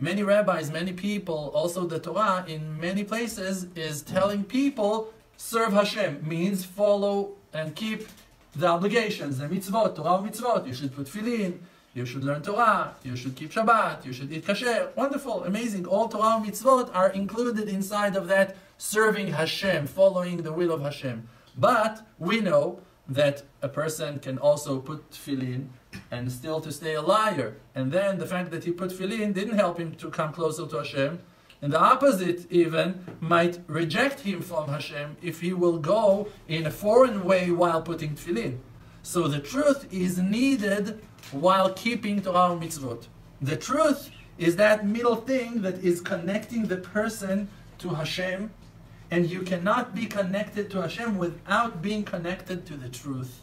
many rabbis, many people, also the Torah in many places is telling people serve Hashem means follow and keep the obligations, the mitzvot, Torah mitzvot. You should put tefillin, you should learn Torah, you should keep Shabbat, you should eat kasher. Wonderful, amazing. All Torah mitzvot are included inside of that serving Hashem, following the will of Hashem. But we know that a person can also put tefillin and still to stay a liar. And then the fact that he put tefillin didn't help him to come closer to Hashem. And the opposite even might reject him from Hashem if he will go in a foreign way while putting tefillin. So the truth is needed while keeping Torah mitzvot. The truth is that middle thing that is connecting the person to Hashem, and you cannot be connected to Hashem without being connected to the truth.